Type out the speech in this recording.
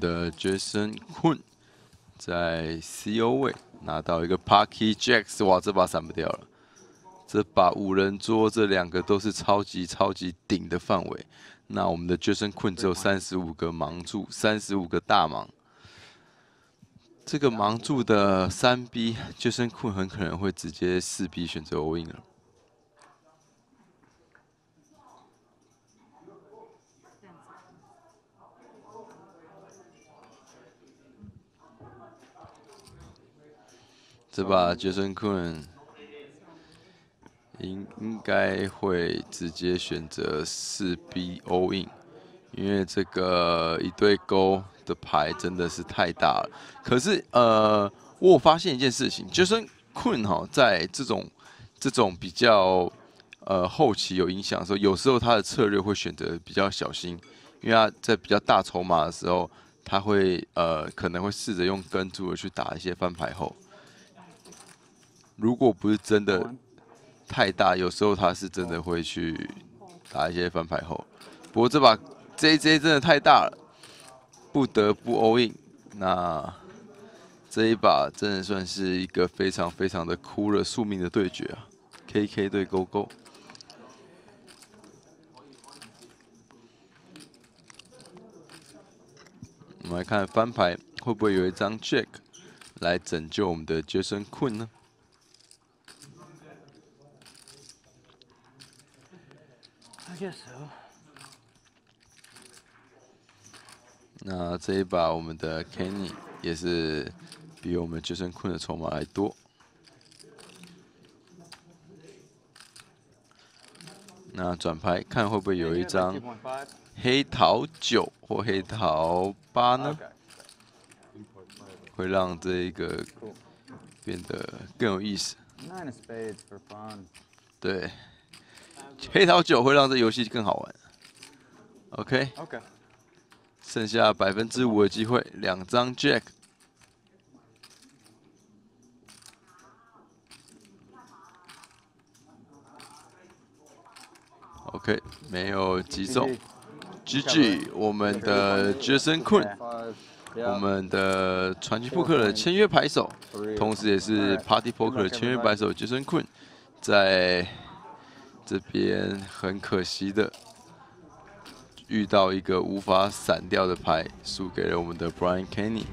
们的 Jason Quinn 在 CO 位拿到一个 Parky Jacks，哇，这把闪不掉了。这把五人桌，这两个都是超级超级顶的范围。那我们的 Jason Quinn 只有三十五个盲注，三十五个大盲。这个盲注的三 B，Jason Quinn 很可能会直接四 B 选择 all in 了。这把 Jason Kun 应应该会直接选择四 B all in，因为这个一对勾的牌真的是太大了。可是呃，我发现一件事情，Jason Kun 哈，在这种这种比较呃后期有影响的时候，有时候他的策略会选择比较小心，因为他在比较大筹码的时候，他会呃可能会试着用跟注的去打一些翻牌后。如果不是真的太大，有时候他是真的会去打一些翻牌后。不过这把 JJ 真的太大了，不得不 all in。那这一把真的算是一个非常非常的哭了宿命的对决啊！KK 对勾勾。我们来看翻牌会不会有一张 Jack 来拯救我们的 Jason Quinn 呢？那这一把我们的 Kenny 也是比我们 Jason Quinn 的筹码还多。那转牌看会不会有一张黑桃九或黑桃八呢？会让这一个变得更有意思。对。黑桃九会让这游戏更好玩。OK。OK。剩下百分之五的机会，两张 Jack。OK，没有击中。GG，我们的 Jason Quinn，我们的传奇扑克的签约牌手，同时也是 Party Poker 的签约牌手 Jason Quinn，在。这边很可惜的遇到一个无法散掉的牌，输给了我们的 Brian Kenny。